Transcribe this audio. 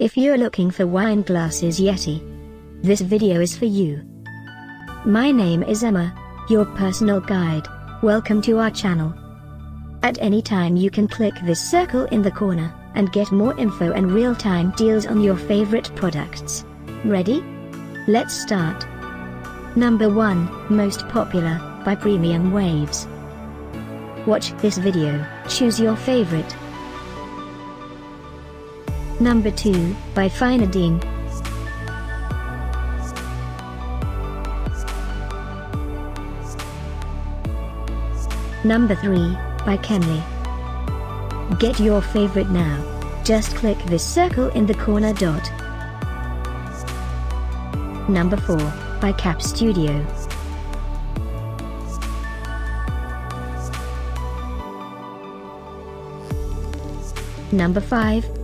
If you're looking for wine glasses Yeti, this video is for you. My name is Emma, your personal guide. Welcome to our channel. At any time you can click this circle in the corner, and get more info and real-time deals on your favorite products. Ready? Let's start. Number 1, Most Popular, by Premium Waves. Watch this video, choose your favorite. Number 2, by FineDine. Number 3, by Kenley. Get your favorite now. Just click this circle in the corner dot. Number 4, by Cap Studio. Number 5,